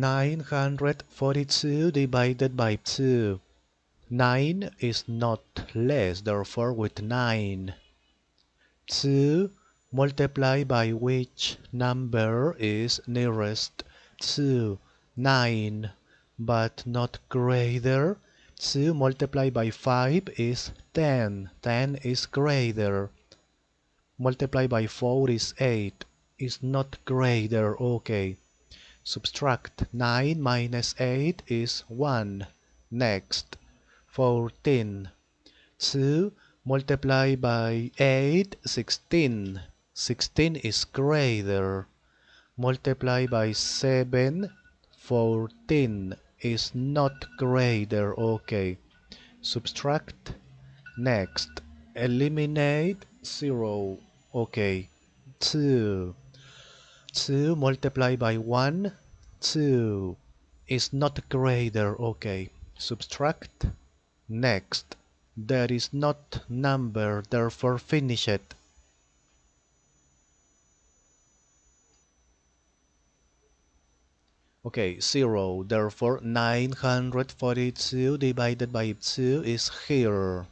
942 divided by 2. 9 is not less, therefore with 9. 2 multiply by which number is nearest to 9 but not greater. 2 multiplied by 5 is 10 10 is greater. Multiplied by 4 is 8 is not greater. Okay subtract 9 minus 8 is 1 next 14 2 multiplied by 8 16 16 is greater. Multiply by 7 14 is not greater. Okay. Subtract. Next eliminate 0 okay. 2 2 multiplied by 1 2 is not greater. Okay. Subtract. Next. There is not number. Therefore finish it. Okay, 0. Therefore, 942 divided by 2 is here.